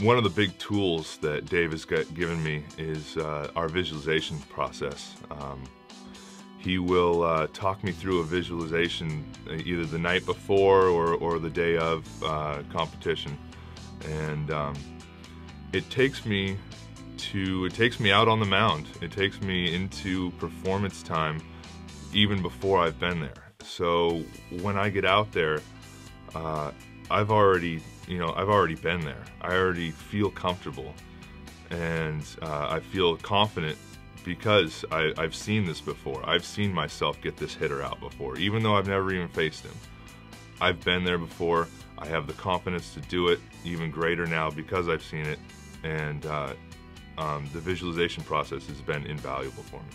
one of the big tools that Dave has got, given me is uh, our visualization process. Um, he will uh, talk me through a visualization uh, either the night before or, or the day of uh, competition. And um, it takes me to, it takes me out on the mound. It takes me into performance time even before I've been there. So when I get out there, uh, I've already, you know, I've already been there. I already feel comfortable and uh, I feel confident because I, have seen this before. I've seen myself get this hitter out before, even though I've never even faced him. I've been there before. I have the confidence to do it even greater now because I've seen it, and uh, um, the visualization process has been invaluable for me.